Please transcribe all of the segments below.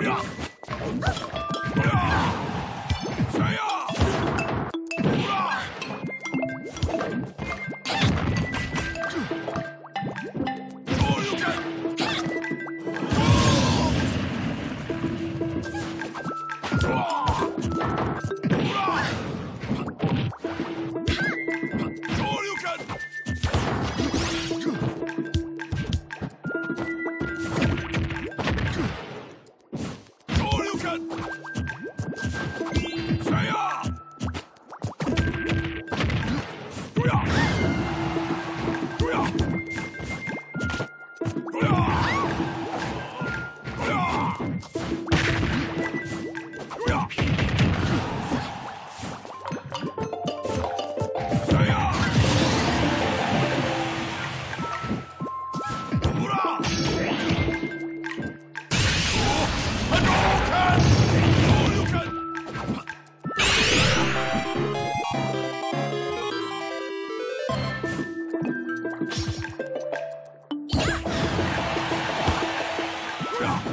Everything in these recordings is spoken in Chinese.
不要！不要！谁呀？输了！多留神！啊！谁呀不要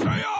Chaos!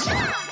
Shot!